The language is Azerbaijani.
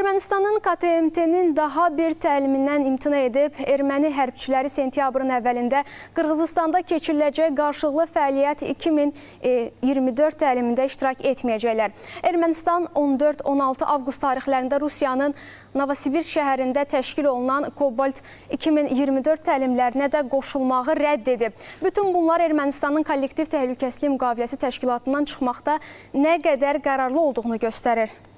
Ermənistanın KTMT-nin daha bir təlimindən imtina edib, erməni hərbçiləri sentyabrın əvvəlində Qırğızistanda keçiriləcək qarşılıqlı fəaliyyət 2024 e, təlimində iştirak etməyəcəklər. Ermənistan 14-16 avqust tarixlərində Rusiyanın Novosibirsk şəhərində təşkil olunan Kobalt 2024 təlimlərinə də qoşulmağı rədd edib. Bütün bunlar Ermənistanın kollektiv təhlükəsizlik müqaviləsi təşkilatından çıxmaqda nə qədər qərarlı olduğunu göstərir.